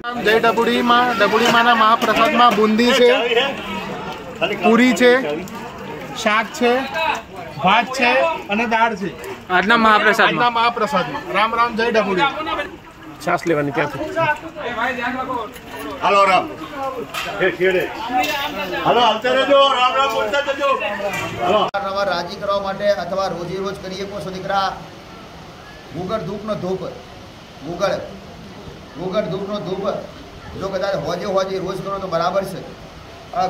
જય ડબુડીમાં ડબુડીમાંના મહાપ્રસાદમાં બુંદી છે પૂરી છે શાક છે ભાત છે અને દાળ છે. આજના મહાપ્રસાદ આજના મહાપ્રસાદમાં. રામ રામ જય ડબુડી. છાસ લેવાની ક્યાંથી હાલો રામ. હાલો આવતા રહેજો. રામ રામ બોલતા જજો. હાલો. રાજી કરવા માટે અથવા રોજે રોજ કરીએ કો છો દીકરા ગુગળ ધૂપનો ધૂપ ગુગળ ગુગળ ધૂપનો ધૂપ જો. કદાચ હોજે હોજે રોજ કરો તો બરાબર છે.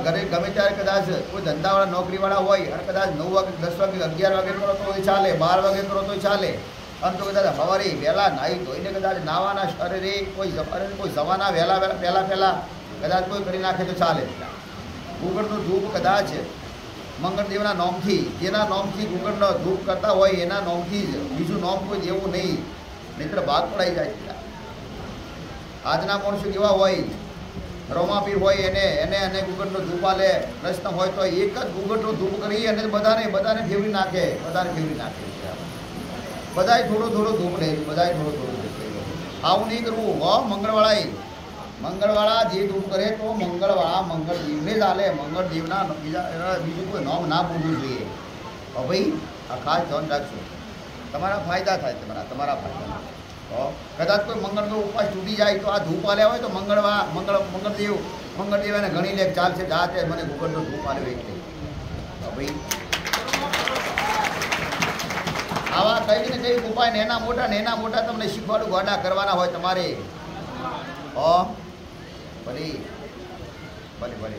ઘરે ગમે ત્યારે કદાચ કોઈ ધંધાવાળા, નોકરીવાળા હોય અને કદાચ નવ વાગે, દસ વાગે, અગિયાર વાગે કરો તો ચાલે, બાર વાગે કરો તો ચાલે. આમ તો કદાચ સવારે વહેલા નાહી ધોઈને કદાચ નાવાના શરીરે કોઈ સવારે કોઈ સવાના વહેલા વહેલા, પહેલાં પહેલાં કદાચ કોઈ કરી નાખે તો ચાલે. ગુગળનું ધૂપ કદાચ મંગળદેવના નોમથી, જેના નોમથી ગુગળનો ધૂપ કરતા હોય એના નોમથી જ, બીજું નોમ કોઈ દેવું નહીં. નહીતર ભાગ પડાઈ જાય આજના માણસો કેવા હોય રોમાપીર હોય, એને એને અને ઘૂંઘટનો ધૂપ આલે, પ્રશ્ન હોય તો એક જ ઘૂંઘટનો ધૂપ કરી અને બધાને બધાને ફેવરી નાખે, બધાને ફેવરી નાખે. બધાએ થોડો થોડો ધૂપ લે, બધાએ થોડો થોડો ધૂપ લે. આવું નહીં કરવું. હો, મંગળવાળાએ. મંગળવાળા જે ધૂપ કરે તો મંગળવાળા મંગળદેવને જ આલે. મંગળદેવના બીજા બીજું કોઈ નામ ના પૂછવું જોઈએ. ભાઈ, આ ખાસ ધ્યાન રાખજો. તમારા ફાયદા થાય, તમારા તમારા ફાયદા. કદાચ કોઈ મંગળનો ઉપવાસ તૂટી જાય તો આ ધૂપ આલ્યા હોય તો મંગળવા, મંગળ, મંગળદેવ મંગળદેવ એને ઘણી લે ચાલશે જાતે મને ગુગળનો ધૂપ આલ્યો તો ભાઈ, આવા કઈ ને કઈ ઉપાય નેના મોટા નેના મોટા તમને શીખવાડું, ગોડા કરવાના હોય તમારે. ભલે ભલે ભલે.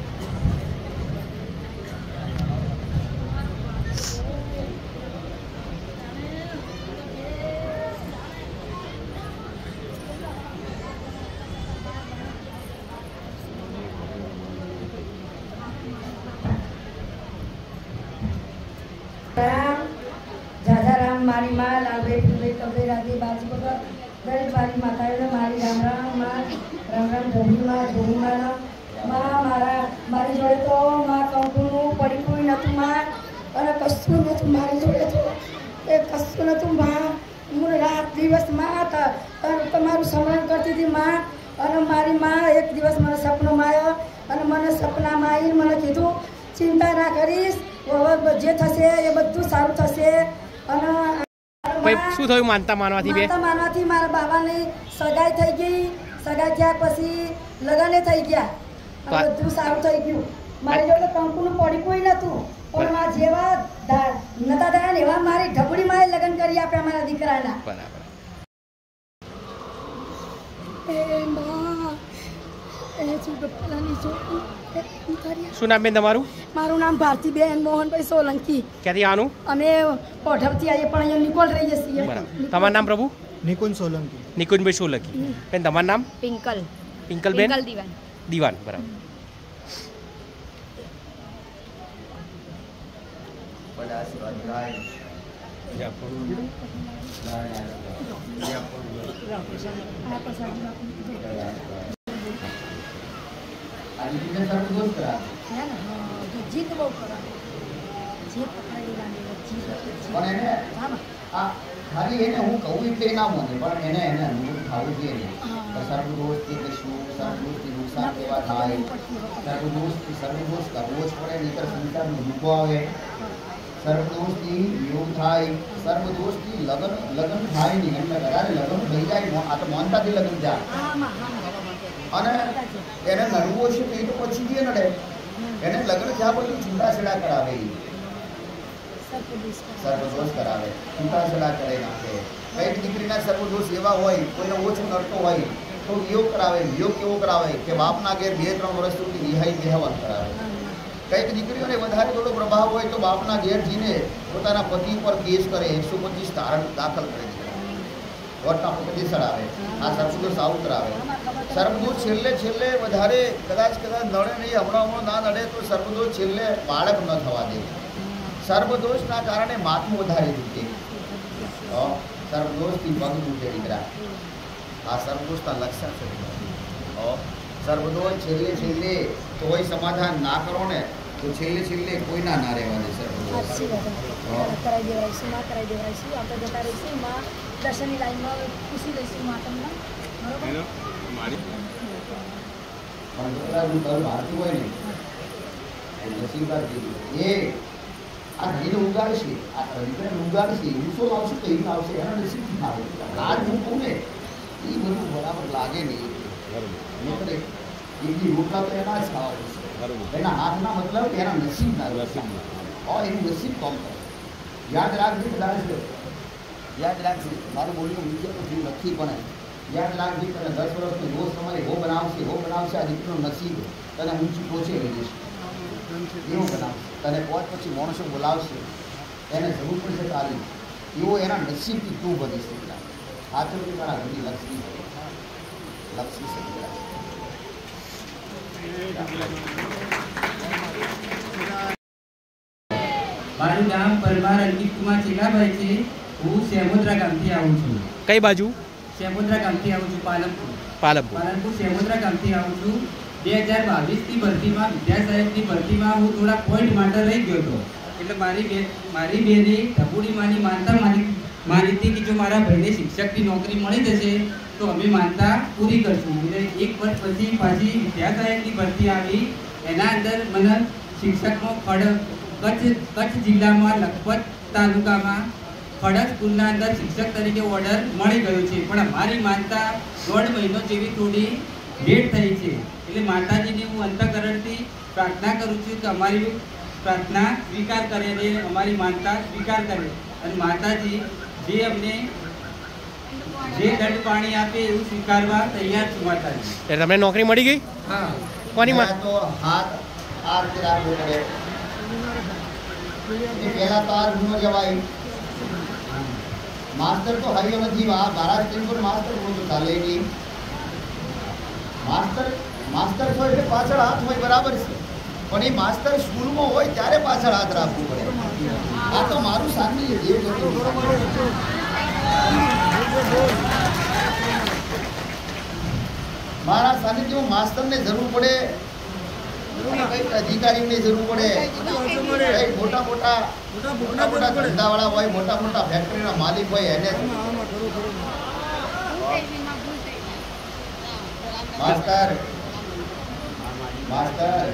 રામ જાજારામ મારી માં, લાલભાઈ ફૂલભાઈ કબે રાધી બાજી વગર દરેક મારી માતાઓને મારી રામ રામમાં, રામ રામ ધોની માં ધોની માં મારા, મારી જોડે તો માં કંકુનું પડીકું નહોતું માં, અને કશું નહોતું મારી જોડે તો. એ કશું નહોતું માં. હું રાત દિવસમાં હતા અને તમારું સ્મરણ કરતી હતી માં, અને મારી માં એક દિવસ મને સપનું માયો અને મને સપનામાં આવીને મને કીધું, ચિંતા ના કરીશ હવે જે થશે એ બધું સારું થશે. અને શું થયું માનતા માનવાથી બે? માનવાથી મારા બાબાની સગાઈ થઈ ગઈ. સગાઈ થયા પછી લગ્ને થઈ ગયા. બધું સારું થઈ ગયું. મારી જોડે કંકુનું પડી કોઈ નતું પણ મારા જેવા નતા થયા ને એવા મારી ઢબડી માએ લગ્ન કરી આપ્યા મારા દીકરાના. બરાબર. શું નામ બેન તમારું? મારું નામ ભારતીબેન મોહનભાઈ સોલંકી. ક્યાંથી આનું? અમે પોઢવથી આવીએ પણ અહીંયા નિકોલ રહીએ છીએ બરાબર. તમારું નામ પ્રભુ? નિકુંજ સોલંકી. નિકુંજભાઈ સોલંકી. બેન તમારું નામ? પિંકલ. પિંકલ દીવાન. દિવાન બરાબર. આજે બીજા સારું દોસ્ત કરા જીત બહુ કરવાની જીત પકડી લેવાની જીત. પણ એને આ ખાલી એને હું કહું એટલે ના મને પણ એને એને અનુભવ થવું જોઈએ ને. સર્વદોષથી કે શું સર્વદોષથી નુકસાન કેવા થાય. સર્વદોષથી સર્વદોષ કરવો જ પડે નહીંતર સંસારનો દુઃખો આવે. સર્વદોષથી યોગ થાય. સર્વદોષથી લગ્ન લગ્ન થાય નહીં. એટલે વધારે લગ્ન થઈ જાય આ તો મોનતાથી લગ્ન જાય અને એને નડવો છે તો એ તો પછી બી નડે એને લગ્ન થયા પછી છૂટાછેડા કરાવે. સર્વદોષ કરાવે. છૂટાછેડા કરે નાખે. કંઈક દીકરીના સર્વદોષ એવા હોય, કોઈને ઓછો નડતો હોય, તો યોગ કરાવે. યોગ કેવો કરાવે? કે બાપના ઘેર બે, ત્રણ વર્ષ સુધી વિહાઈ બેહવાન કરાવે. કંઈક દીકરીઓને વધારે થોડો પ્રભાવ હોય તો બાપના ઘેર જઈને પોતાના પતિ ઉપર કેસ કરે, એકસો પચીસ તારણ દાખલ કરે છે. વટના પગથીસર આવે. આ સરપુર સાઉત્ર આવે. સરપુર છેલ્લે છેલ્લે વધારે કદાચ કદાચ નડે નહીં હમણાં હમણાં ના નડે તો સર્પદોષ છેલ્લે બાળક ન થવા દે. સર્પદોષના કારણે માથું વધારે દુખે. સર્પદોષથી પગ દુખે દીકરા. આ સર્પદોષના લક્ષણ છે. સર્પદોષ છેલ્લે છેલ્લે તોય સમાધાન ના કરો ને, તો છેલ્લે છેલ્લે કોઈના ના રહેવા દે સર્પદોષ. સાચી દેવાય છે. કરાવી માં કરાવી દેવાઈશું આપણે જતા રહીશું માં દર્શનની લાઈનમાં પૂછી લઈશું માં તમને બરોબર. આ ઘડીને ઉગાડશે આ ઘડીને ઉગાડશે ઊંચો લાવશે તો એમ આવશે એના નસીબથી થાય આ જ ને એ બધું બરાબર. લાગે નહીં બરાબર દી રોટલા તો એના જ ખાવા પડશે એના હાથના મતલબ એના નસીબના ઓ એનું નસીબ કોમ કરે. યાદ રાખજો કદાચ યાદ રાખજો. મારું બોલવું બીજું તો થયું નથી પણ. યાદ રાખજો તને દસ વર્ષની રોજ તમારી હો બનાવશે હો બનાવશે, આ દીકરીનું નસીબ. તને ઊંચું પહોંચી લઈ જશે એવું બનાવશે. તને પોત પછી માણસો બોલાવશે. એને જરૂર પડશે તારી. એવો એના નસીબથી તું બનીશ દીકરા આચરણથી તારા ઘરની લક્ષ્મી. લક્ષ્મી દીકરા મારું નામ પરમાર અંકિત કુમાર ચેલાભાઈ છે. હું સેમોદ્રા ગામથી આવું છું. કઈ બાજુ? સેમોદ્રા ગામથી આવું છું પાલનપુર. પાલનપુર. પાલનપુર સેમોદ્રા ગામથી આવું છું. બે હજાર બાવીસની ભરતીમાં વિદ્યા સાહેબની ભરતીમાં હું થોડા પોઈન્ટ માટે રહી ગયો હતો. એટલે મારી બે મારી બેને ઢબુડી માની માનતા માની માની હતી કે જો મારા ભાઈને શિક્ષકની નોકરી મળી જશે તો અમે માનતા પૂરી કરશું. એટલે એક વર્ષ પછી પાછી વિદ્યા સાહેબની ભરતી આવી. એના અંદર મને શિક્ષકનો ખડ કચ્છ કચ્છ જિલ્લામાં લખપત તાલુકામાં ખડક સ્કૂલના અંદર શિક્ષક તરીકે ઓર્ડર મળી ગયો છે. પણ અમારી માનતા દોઢ મહિનો જેવી થોડી લેટ થઈ છે. એટલે માતાજીને હું અંતકરણથી પ્રાર્થના કરું છું કે અમારી પ્રાર્થના સ્વીકાર કરે અને અમારી માનતા સ્વીકાર કરે. અને માતાજી જે અમને જે દંડ પાણી આપે એવું સ્વીકારવા તૈયાર છું માતાજી. તમને નોકરી મળી ગઈ? હા. કોની માં તો હાથ આ એ તો આ ગુનો જવાય. માસ્તર તો હરિયો નથી આ મહારાજ માસ્તર ચાલે નહીં માસ્તર માસ્તર છો એટલે પાછળ હાથ હોય, બરાબર છે. પણ એ માસ્તર સ્કૂલમાં હોય ત્યારે પાછળ હાથ રાખવું પડે. આ તો મારું સામાન્ય જે મારા સાનિધ્યમાં માસ્તરને જરૂર પડે અધિકારીઓને જરૂર પડે? મોટા મોટા મોટા મોટા ધંધાવાળા હોય મોટા મોટા ફેક્ટરીના માલિક હોય એને માસ્તર. માસ્તર.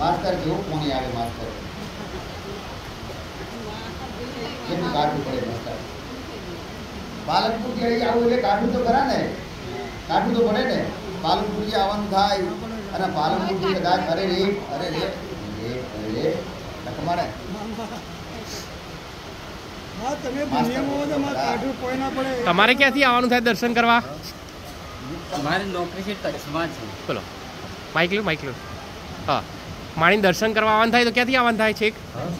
માસ્તર જેવું કોની આવે માસ્તર. કેટલું કાઢવું પડે માસ્તર? પાલનપુરથી આવું એટલે કાઢવું તો ખરા ને? કાઢવું તો પડે ને? પાલનપુરથી આવવાનું થાય. અને પાલનપુરથી કદાચ અરે રે અરે રે રે અરે રે તમારે તમારે ક્યાંથી આવવાનું થાય દર્શન કરવા? મારી નોકરી છે કચ્છમાં છે બોલો. માઇક લો માઇક લો. હા. માણી દર્શન કરવા આવવાનું થાય તો ક્યાંથી આવવાનું થાય છે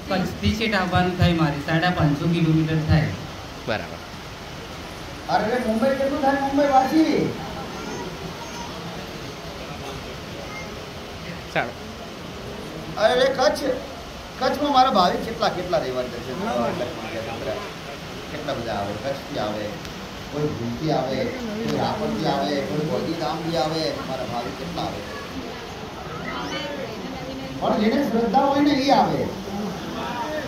કચ્છથી સેટ આવવાનું થાય મારે. સાડા પાંચસો કિલોમીટર થાય. બરાબર. અરે મુંબઈ કેટલું થાય? મુંબઈ વાસી? સારું અરે કચ્છ. કચ્છમાં મારા ભાવિક કેટલા કેટલા રહેવા છે? કેટલા બધા આવે? કચ્છથી આવે કોઈ ભૂલથી આવે કોઈ રાપરથી આવે કોઈ ગોધીધામથી આવે. મારા ભાવિક કેટલા આવે? પણ જેને શ્રદ્ધા હોય ને એ આવે.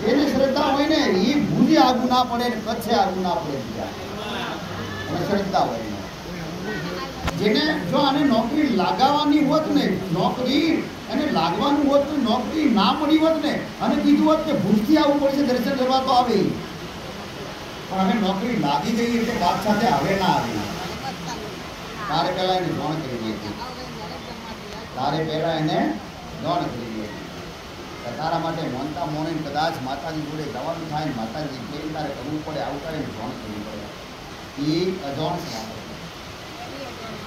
જેને શ્રદ્ધા હોય ને એ ભૂજે આગું ના પડે ને કચ્છે આગું ના પડે બીજા. અને શ્રદ્ધા હોય જેને જો આને નોકરી લાગાવાની હોત ને નોકરી એને લાગવાનું હોત તો નોકરી ના મળી હોત ને, અને કીધું હોત કે ભૂલથી આવવું પડશે દર્શન કરવા તો આવે. પણ હવે નોકરી લાગી ગઈ એટલે વાત સાથે આવે ના આવે. તારે પહેલા એને જોણ કરી દીધી તારે પહેલા એને દોણ કરી તારા માટે મનતા મોને કદાચ માતાજી જોડે જવાનું થાય ને માતાજી કે તારે કરવું પડે, આવું તારે જોણ કરવી પડે. એ અજોણ છે.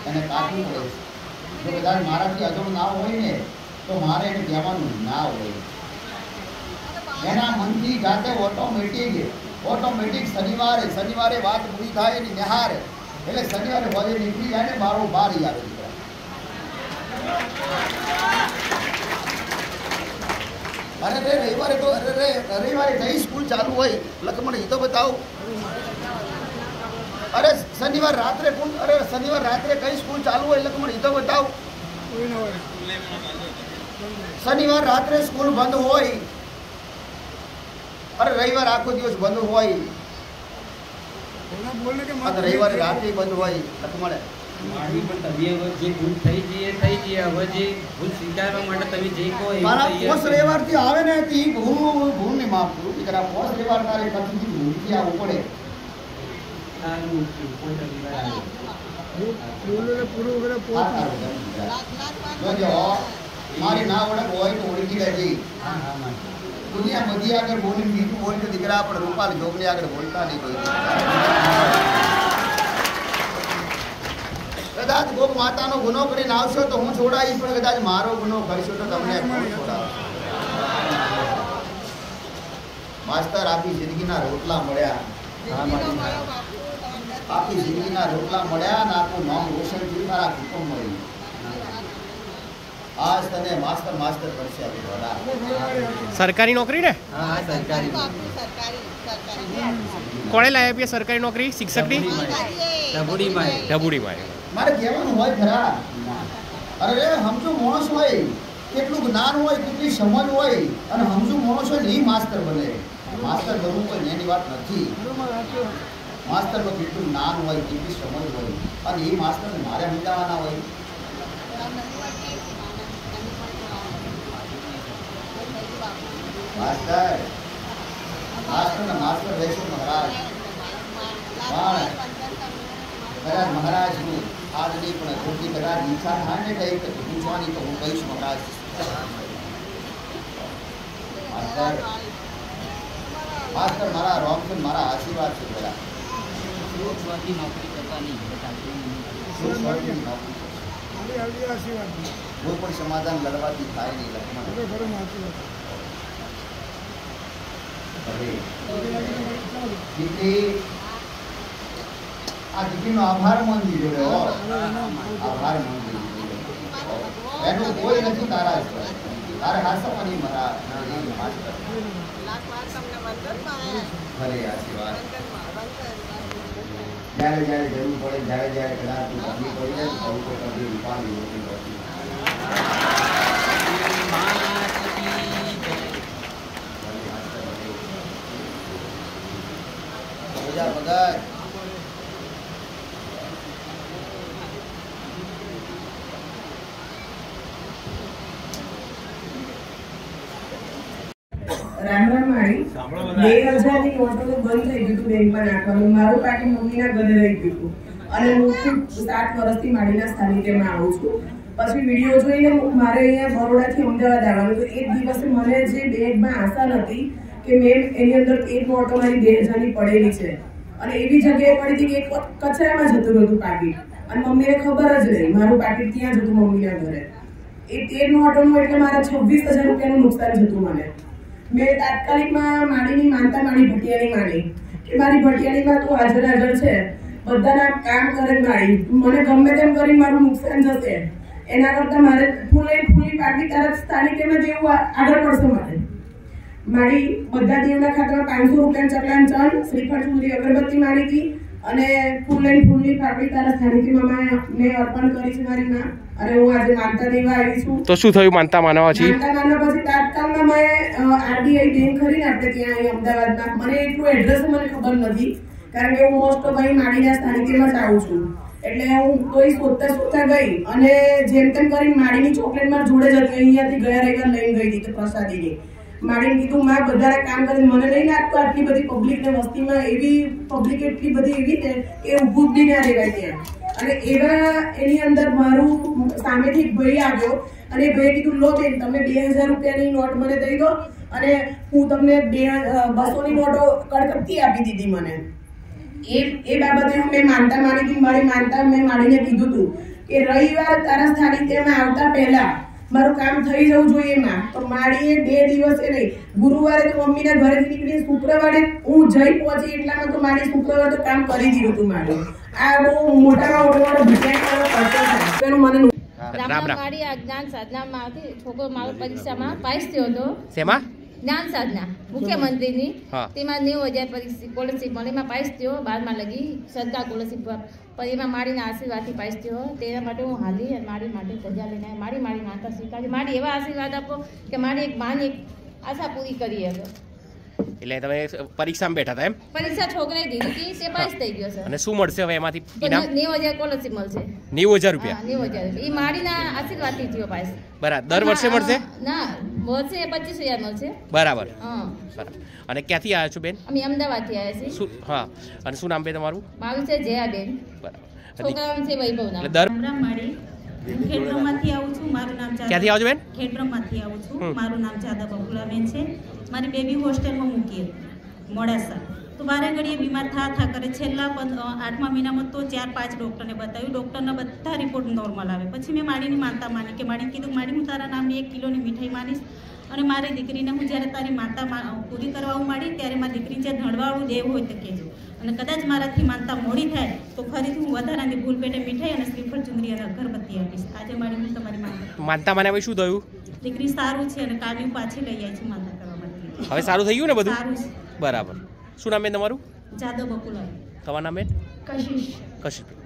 એને કાઢવું પડે. જો કદાચ મારાથી અજોડ ના હોય ને, તો મારે એને કહેવાનું ના હોય. એના મનથી જાતે ઓટોમેટિક ઓટોમેટિક શનિવારે શનિવારે વાત પૂરી થાય એની નિહારે. એટલે શનિવારે હોજે નીકળી જાય ને બારો બાર આવે. અરે રે, રવિવારે તો અરે રે, રવિવારે કઈ સ્કૂલ ચાલુ હોય. લખમણ એ તો બતાવો. અરે શનિવાર રાત્રે કોણ અરે શનિવાર રાત્રે કઈ સ્કૂલ ચાલુ હોય એટલે એ તો બતાવ શનિવાર રાત્રે સ્કૂલ બંધ હોય. અરે રવિવાર આખો દિવસ બંધ હોય. રવિવાર રાત્રે બંધ હોય. લખમણે મારી પણ તમે હવે જે ભૂલ થઈ જઈએ થઈ જઈએ હવે જે ભૂલ સ્વીકારવા માટે તમે જે કહો મારા તૈયાર રવિવારથી આવે ને તે ભૂલ ભૂલને માફ કરું. કે પોષ રવિવાર તારે કચ્છથી ભૂલથી આવવું પડે. મારી ના ઓળખ હોય કદાચ કોક માતાનો ગુનો કરીને આવશો તો હું છોડાવી પણ કદાચ મારો ગુનો કરશો તો તમને કોણ છોડાવશે? માસ્તર આપી જિંદગીના રોટલા મળ્યા. આખી જિંદગીના રોટલા મળ્યા અને આખું નામ રોશન થયું મારા કુટુંબ મળ્યું. આજ તને માસ્ટર માસ્ટર કરશે આપણે બધા સરકારી નોકરી ને? હા, સરકારી કોણે લાયા આપી સરકારી નોકરી? શિક્ષકની ડબુડીમાં એ. ઢબુડીમાં મારે કહેવાનું હોય ખરા. અરે સમજુ માણસ હોય. કેટલું જ્ઞાન હોય કેટલી સમજ હોય. અને સમજુ માણસ હોય ને એ માસ્તર બને. માસ્તર બનવું કોઈ એની વાત નથી. માસ્તરમાં કેટલું જ્ઞાન હોય કેટલી સમજ હોય અને એ માસ્તરને મારે સમજાવવાના હોય માસ્તર માસ્તર ને માસ્તર રહેશે મહારાજ કદાચ મહારાજનું આજ નહીં પણ ખોટી કદાચ ઈચ્છા થાય ને કંઈક પૂછવાની તો હું કહીશ મહારાજ માસ્તર માસ્તર મારા રોમચંદ મારા આશીર્વાદ છે બધા સ્વથી નોકરી કરતા નહીં. કોઈ પણ સમાધાન લડવાથી થાય નહીં લક્ષ્મણ આ દીકરીનો આભાર માનવી રહ્યો. આભાર માનવી એનું કોઈ નથી તારા તારે હાસવાની મરા ભલે આશીર્વાદ જ્યારે જ્યારે જરૂર પડે જ્યારે જ્યારે કદાચ તકલીફ પડી જાય તો સૌ કોઈ રૂપાની નથી. બીજા રામ રામ માળી બે હજારની તો બંધ થઈ ગયું હતું બેંકમાં નાખવાનું મારું પાકી મમ્મીના ઘરે રહી ગયું હતું અને હું સાત વર્ષથી માડીના સ્થાનિકેમાં આવું છું. પછી વીડિયો જોઈને મારે અહીંયા બરોડાથી અમદાવાદ આવવાનું. તો એક દિવસે મને જે બેગમાં આશા નથી કે મેમ એની અંદર એક નોટો મારી બે હજારની પડેલી છે. અને એવી જગ્યાએ પડી હતી કે એક કચરામાં જતું હતું પાકીટ. અને મમ્મીને ખબર જ નહીં મારું પાકીટ ત્યાં જતું મમ્મીના ઘરે. એ તેર નોટોનું એટલે મારા છવ્વીસ હજાર રૂપિયાનું નુકસાન જતું મને. મેં તાત્કાલિકમાં માળીની માનતા મારી ભટિયાની માળી કે મારી ભટિયાળીમાં તું હાજર હાજર છે. બધાના કામ કરે માળી મને ગમે તેમ કરી મારું નુકસાન થશે. એના કરતાં મારે ફૂલે ફૂલી પાકી તરત સ્થાનિક એમાં જેવું આગળ પડશે મારે. મારી બધા દેવના ખાતામાં પાંચસો રૂપિયા ચકલાન ચણ શ્રીફળ ચુંદરી અગરબત્તી માળી હતી. અને ફૂલ એન્ડ ફૂલની પાકડી તારા સ્થાનિકીમાં મેં- અર્પણ કરી છે મારી માં. અને હું આજે માનતા દેવા આવી છું. તો શું થયું માનતા માનવા પછી? માનતા માનવા પછી તાત્કાલમાં મેં આરબીઆઈ બેંક ખરી ને આપણે ત્યાં અહીં અમદાવાદમાં. મને એટલું એડ્રેસ મને ખબર નથી કારણ કે હું મોસ્ટ ઓફ અહીં માળીના સ્થાનિકીમાં જ આવું છું. એટલે હું કોઈ શોધતા શોધતા ગઈ અને જેમ તેમ કરીને માળીની ચોકલેટમાં જોડે જ હતી. અહીંયાથી ગયા રવિવાર લઈને ગઈ હતી પ્રસાદીની. માળીને કીધું માં બધા કામ કરી મને લઈને આપતો, આટલી બધી પબ્લિક ને વસ્તીમાં એવી પબ્લિક એટલી બધી એવી ને એ ઊભું બી ના રહેવાય ત્યાં અને એવા એની અંદર મારું સામેથી ભાઈ આવ્યો અને એ ભાઈએ કીધું, લો બેન, તમે બે હજાર રૂપિયાની નોટ મને દઈ દો અને હું તમને બે બસોની નોટો કડકડતી આપી દીધી મને. એ એ બાબતે મેં માનતા માની હતી, મારી માનતા મેં માડીને કીધું હતું કે રવિવાર તારા સ્થાનિક આવતા પહેલા મારું કામ થઈ જવું જોઈએ માં. તો માળીએ બે દિવસે નહીં ગુરુવારે તો મમ્મીના ઘરેથી નીકળી શુક્રવારે હું જઈ પહોંચી એટલામાં તો મારી શુક્રવારે તો કામ કરી દીધું હતું મારું આ બહુ મોટામાં મોટો થાય. એનું મને રામ રામ. મારી આ જ્ઞાન સાધનામાંથી છોકરો મારો પરીક્ષામાં પાસ થયો હતો. શેમાં? જ્ઞાન સાધના. મુખ્યમંત્રીની તેમાં નેવું હજાર સ્કોલરશીપ મળી. એમાં પાસ થયો બારમાં લગી સરકાર સ્કોલરશીપ પણ એમાં મારીના આશીર્વાદથી પાસ થયો. તેના માટે હું હાલી અને મારી માટે ધજા લઈને મારી મારી માતા સ્વીકારી મારી એવા આશીર્વાદ આપો કે મારી એક માની આશા પૂરી કરી હતો એટલે તમે પરીક્ષામાં બેઠા હતા એમ? પરીક્ષા છોકરાએ દીધી હતી. તે પાસ થઈ ગયો છે અને શું મળશે હવે એમાંથી નેવું હજાર સ્કોલરશીપ મળશે. નેવું હજાર રૂપિયા? નેવું હજાર એ મારીના આશીર્વાદથી થયો પાસ બરાબર. દર વર્ષે મળશે? ના. વર્ષે પચીસ હજારનો છે બરાબર. હા. બરાબર. અને ક્યાંથી આવ્યા છો બેન? અમે અમદાવાદથી આવ્યા છીએ. શું? હા. અને શું નામ બે તમારું? મારું છે જયાબેન. બરાબર. છે વૈભવ નામ. દર રામ માળી હું ખેડબ્રહ્માથી આવું છું. મારું નામ જાદવ ક્યાંથી આવો છો બેન? ખેડબ્રહ્માથી આવું છું. મારું નામ જાદવ બકુલાબેન છે. મારી બેબી હોસ્ટેલમાં મૂકી હતી. મોડાસા. તો વારે ઘડીએ બીમાર થા થા કરે. છેલ્લા આઠમા મહિનામાં તો ચાર પાંચ ડૉક્ટરને બતાવ્યું. ડૉક્ટરના બધા રિપોર્ટ નોર્મલ આવે. પછી મેં માડીની માનતા માની કે માડીને કીધું માડી હું તારા નામની એક કિલોની મીઠાઈ માનીશ અને મારી દીકરીને હું જ્યારે તારી માતા પૂરી કરવા માંડી ત્યારે મારી દીકરી જે ધણવાળું દેવ હોય તો કહેજો. અને કદાચ મારાથી માનતા મોડી થાય તો ફરીથી હું વધારાની ભૂલ પેટે મીઠાઈ અને શ્રીફળ ચુંદરી અને અગરબત્તી આપીશ. આજે મારી હું તમારી માનતા માનતા મને હવે શું થયું? દીકરી સારું છે અને કાલે હું પાછી લઈ આવી છું માનતા કરવા માટે. હવે સારું થઈ ગયું ને બધું? સારું છે. બરાબર. શું નામ બેન તમારું? જાદવ બકુલા તમારું નામ બેન? કશિશ. કશિશ.